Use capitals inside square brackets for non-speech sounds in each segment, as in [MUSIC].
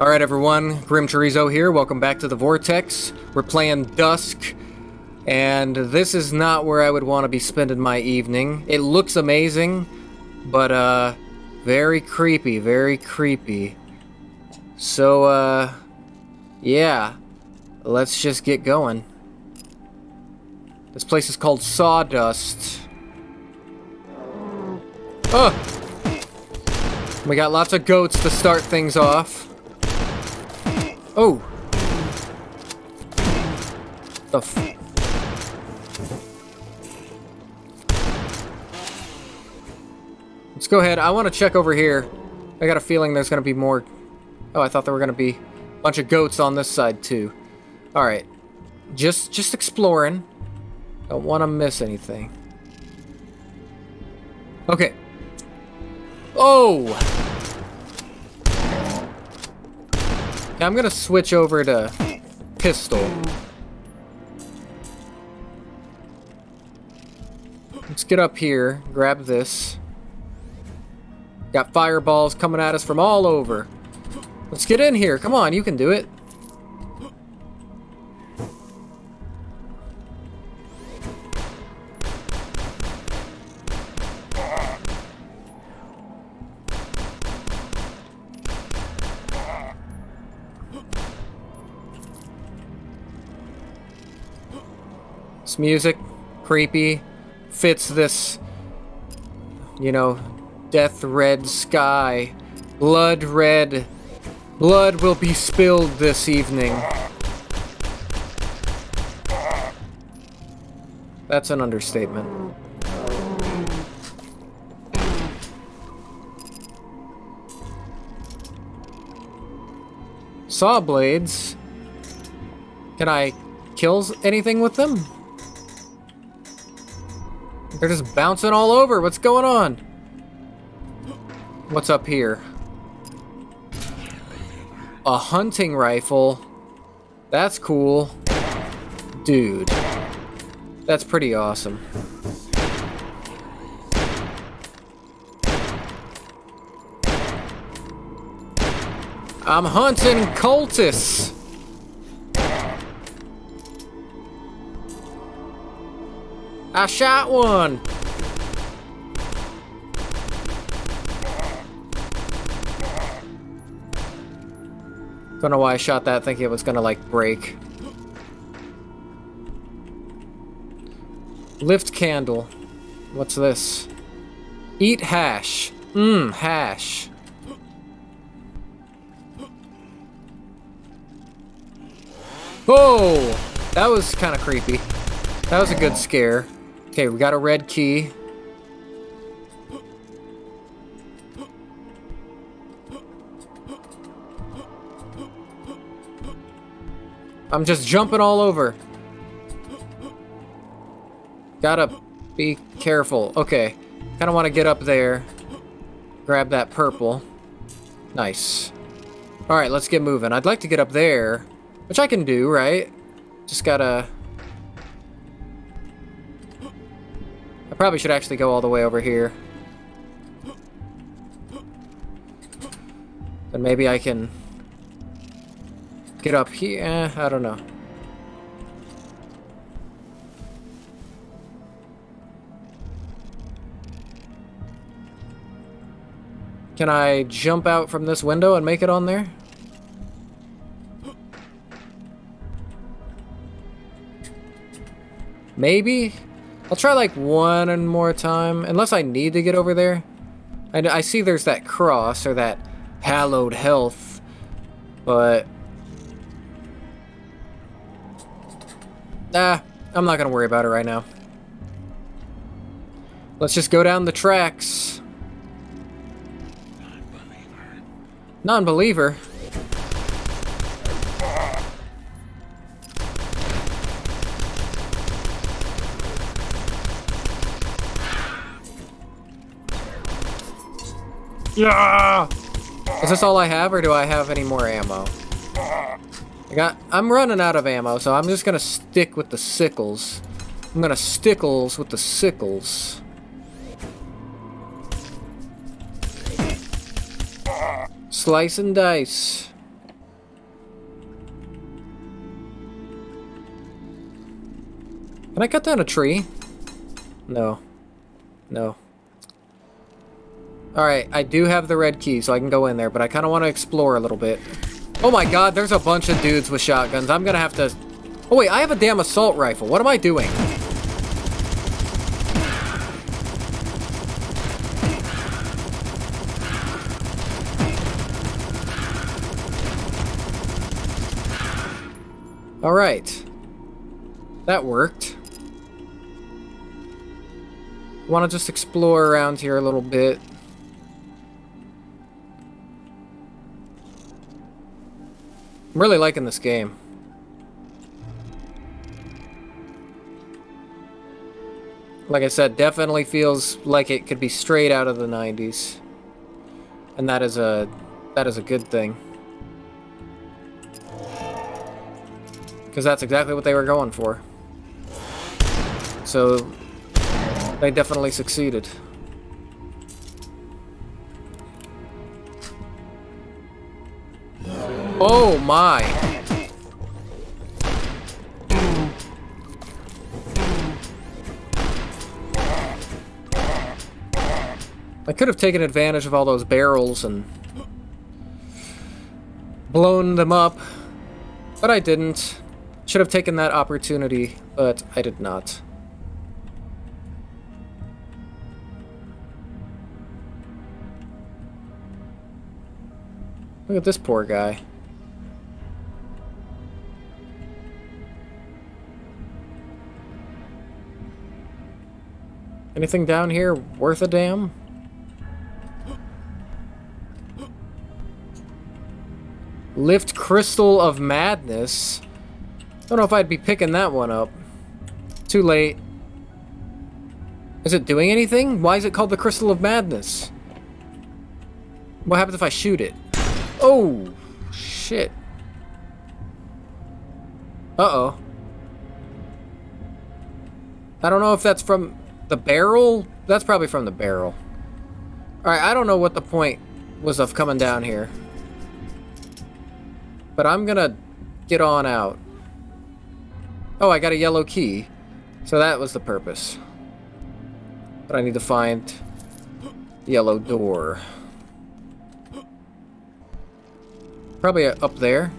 Alright everyone, Grimm Chorizo here, welcome back to the Vortex. We're playing Dusk, and this is not where I would want to be spending my evening. It looks amazing, but uh, very creepy, very creepy. So uh, yeah, let's just get going. This place is called Sawdust. Oh! We got lots of goats to start things off. Oh! The f- Let's go ahead. I want to check over here. I got a feeling there's going to be more... Oh, I thought there were going to be a bunch of goats on this side, too. Alright. Just, just exploring. Don't want to miss anything. Okay. Oh! Now I'm gonna switch over to pistol. Let's get up here, grab this. Got fireballs coming at us from all over. Let's get in here. Come on, you can do it. Music, creepy, fits this, you know, death red sky. Blood red. Blood will be spilled this evening. That's an understatement. Saw blades. Can I kill anything with them? They're just bouncing all over. What's going on? What's up here? A hunting rifle. That's cool. Dude. That's pretty awesome. I'm hunting cultists. I shot one. Don't know why I shot that thinking it was gonna like break. Lift candle. What's this? Eat hash. Mmm, hash. Oh! That was kind of creepy. That was a good scare. Okay, we got a red key. I'm just jumping all over. Gotta be careful. Okay. Kind of want to get up there. Grab that purple. Nice. Alright, let's get moving. I'd like to get up there. Which I can do, right? Just gotta... probably should actually go all the way over here. Then maybe I can get up here. Eh, I don't know. Can I jump out from this window and make it on there? Maybe? I'll try like one more time, unless I need to get over there. I, I see there's that cross, or that hallowed health, but... Ah, I'm not gonna worry about it right now. Let's just go down the tracks. Non-believer. Yeah. Is this all I have, or do I have any more ammo? I got. I'm running out of ammo, so I'm just gonna stick with the sickles. I'm gonna stickles with the sickles. Slice and dice. Can I cut down a tree? No. No. Alright, I do have the red key, so I can go in there, but I kind of want to explore a little bit. Oh my god, there's a bunch of dudes with shotguns. I'm gonna have to... Oh wait, I have a damn assault rifle. What am I doing? Alright. That worked. Want to just explore around here a little bit. I'm really liking this game. Like I said, definitely feels like it could be straight out of the 90s. And that is a that is a good thing. Because that's exactly what they were going for. So, they definitely succeeded. Oh my! I could have taken advantage of all those barrels and blown them up, but I didn't. Should have taken that opportunity, but I did not. Look at this poor guy. Anything down here worth a damn? Lift Crystal of Madness. Don't know if I'd be picking that one up. Too late. Is it doing anything? Why is it called the Crystal of Madness? What happens if I shoot it? Oh, shit. Uh-oh. I don't know if that's from the barrel? That's probably from the barrel. Alright, I don't know what the point was of coming down here. But I'm gonna get on out. Oh, I got a yellow key. So that was the purpose. But I need to find the yellow door. Probably up there.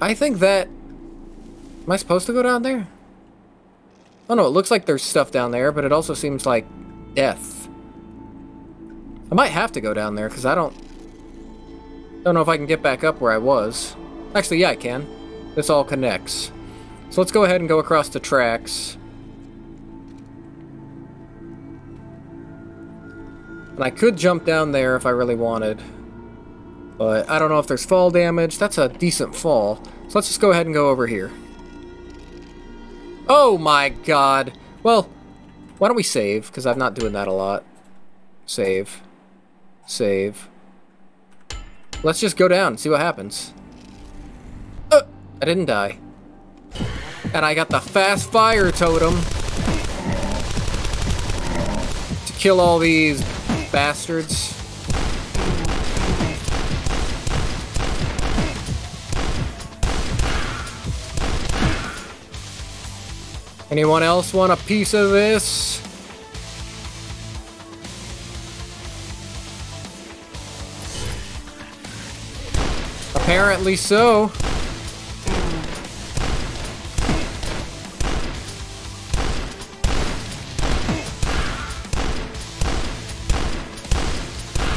I think that... Am I supposed to go down there? Oh no, it looks like there's stuff down there, but it also seems like death. I might have to go down there, because I don't... Don't know if I can get back up where I was. Actually, yeah, I can. This all connects. So let's go ahead and go across the tracks. And I could jump down there if I really wanted. But I don't know if there's fall damage. That's a decent fall. So let's just go ahead and go over here. Oh my god. Well, why don't we save? Because I'm not doing that a lot. Save. Save. Let's just go down and see what happens. Uh, I didn't die. And I got the fast fire totem. To kill all these bastards. Anyone else want a piece of this? Apparently so.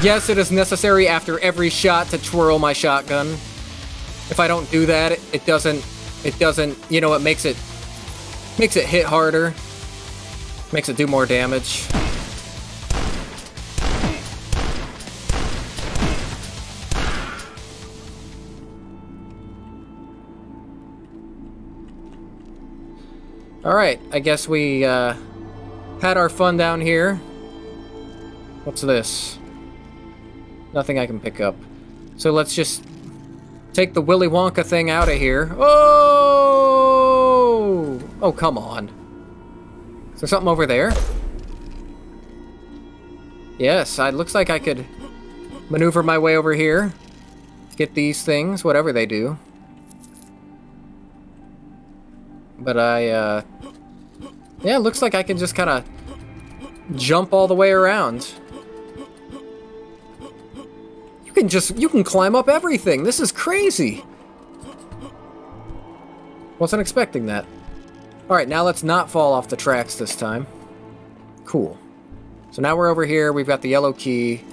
Yes, it is necessary after every shot to twirl my shotgun. If I don't do that, it doesn't, it doesn't, you know, it makes it Makes it hit harder. Makes it do more damage. Alright, I guess we uh, had our fun down here. What's this? Nothing I can pick up. So let's just take the Willy Wonka thing out of here. Oh! Oh, come on. Is there something over there? Yes, it looks like I could maneuver my way over here. Get these things, whatever they do. But I, uh... Yeah, it looks like I can just kind of jump all the way around. You can just, you can climb up everything. This is crazy. Wasn't expecting that. Alright, now let's not fall off the tracks this time. Cool. So now we're over here, we've got the yellow key.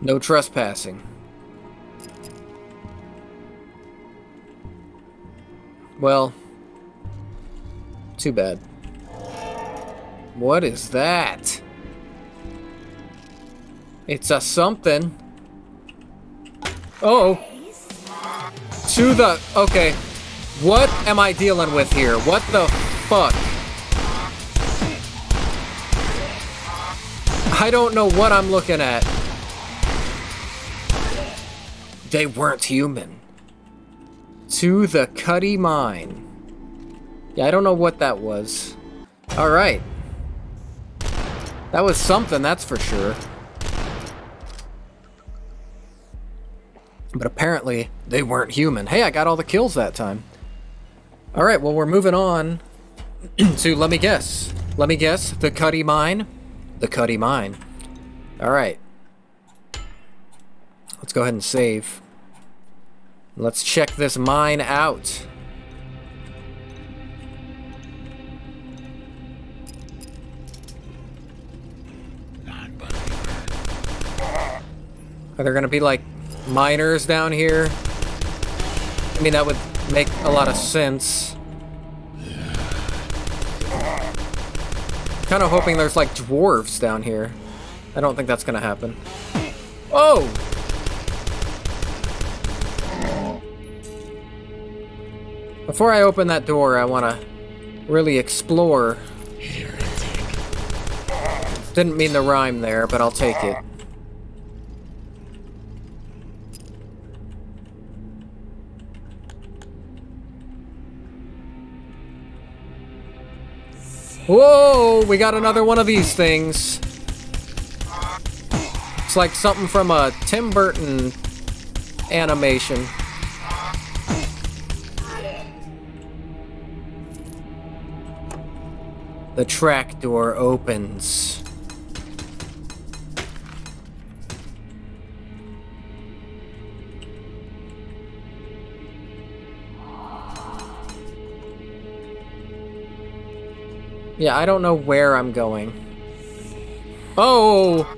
No trespassing. Well, too bad. What is that? It's a something. Oh. To the... Okay. What am I dealing with here? What the fuck? I don't know what I'm looking at. They weren't human. To the Cuddy Mine. Yeah, I don't know what that was. Alright. That was something, that's for sure. But apparently, they weren't human. Hey, I got all the kills that time. Alright, well, we're moving on [CLEARS THROAT] to, let me guess. Let me guess, the Cuddy Mine? The Cuddy Mine. Alright. Let's go ahead and save. Let's check this mine out. Are there gonna be like miners down here? I mean, that would make a lot of sense. Kind of hoping there's like dwarves down here. I don't think that's gonna happen. Oh! Before I open that door, I want to really explore. Didn't mean the rhyme there, but I'll take it. Whoa! We got another one of these things. It's like something from a Tim Burton animation. The track door opens. Yeah, I don't know where I'm going. Oh!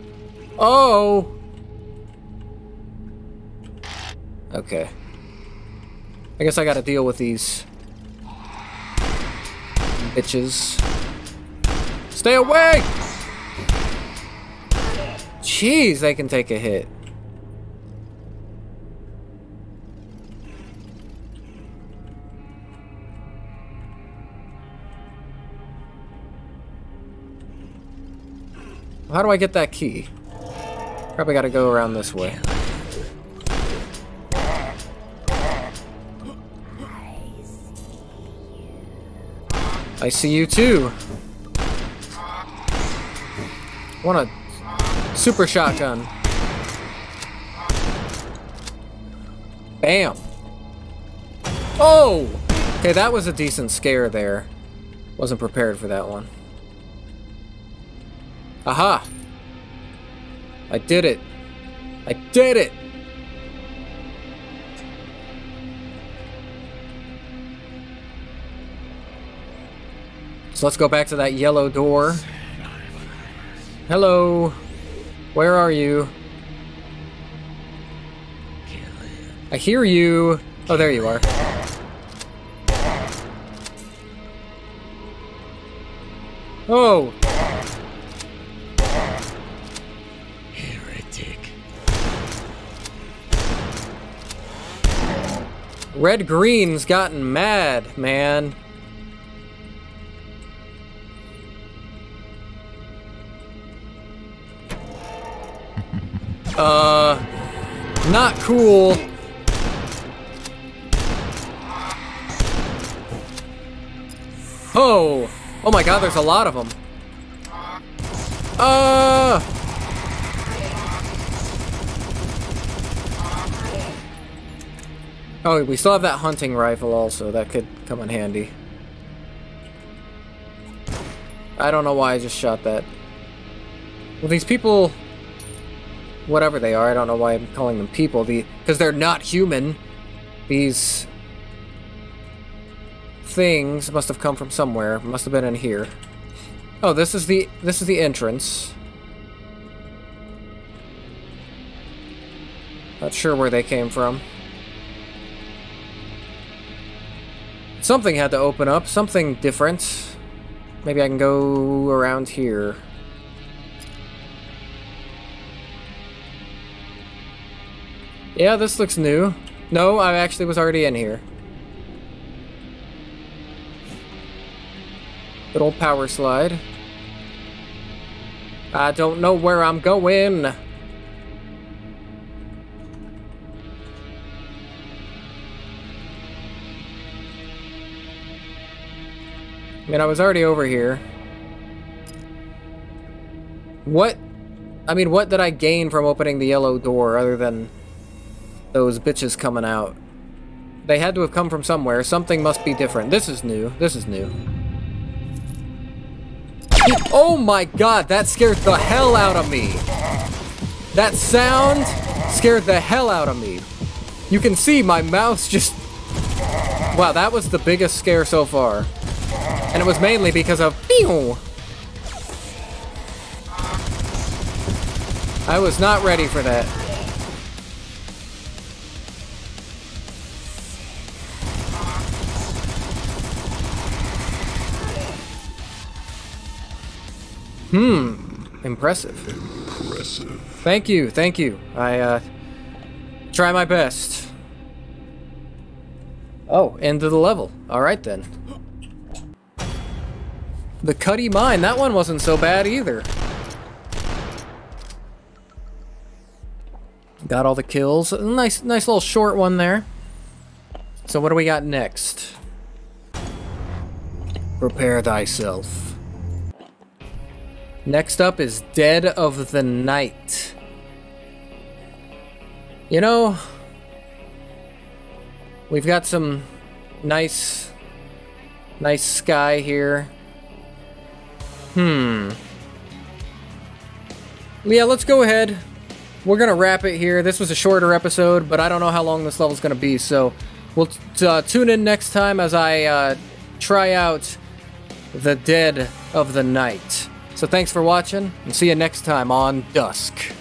Oh! Okay. I guess I gotta deal with these bitches. Stay away! Jeez, they can take a hit. How do I get that key? Probably gotta go around this way. I see you too. Want a super shotgun. Bam. Oh! Okay, that was a decent scare there. Wasn't prepared for that one. Aha! I did it! I did it! So let's go back to that yellow door. Hello. Where are you? I hear you. Oh, there you are. Oh. Red Green's gotten mad, man. [LAUGHS] Uh, not cool. Oh, oh my god, there's a lot of them. Uh. Oh, we still have that hunting rifle also. That could come in handy. I don't know why I just shot that. Well, these people... Whatever they are, I don't know why I'm calling them people. The Because they're not human. These... Things must have come from somewhere. Must have been in here. Oh, this is the... This is the entrance. Not sure where they came from. Something had to open up. Something different. Maybe I can go around here. Yeah, this looks new. No, I actually was already in here. Old power slide. I don't know where I'm going. Mean, I was already over here. What? I mean, what did I gain from opening the yellow door other than those bitches coming out? They had to have come from somewhere. Something must be different. This is new. This is new. Oh my god, that scared the hell out of me. That sound scared the hell out of me. You can see my mouse just... Wow, that was the biggest scare so far. And it was mainly because of pew. I was not ready for that. Hmm. Impressive. Impressive. Thank you, thank you. I, uh, try my best. Oh, end of the level. Alright then. The Cuddy Mine, that one wasn't so bad either. Got all the kills. Nice, nice little short one there. So what do we got next? Prepare thyself. Next up is Dead of the Night. You know, we've got some nice, nice sky here. Hmm. Yeah, let's go ahead. We're gonna wrap it here. This was a shorter episode, but I don't know how long this level's gonna be, so we'll uh, tune in next time as I uh, try out the Dead of the Night. So thanks for watching, and see you next time on Dusk.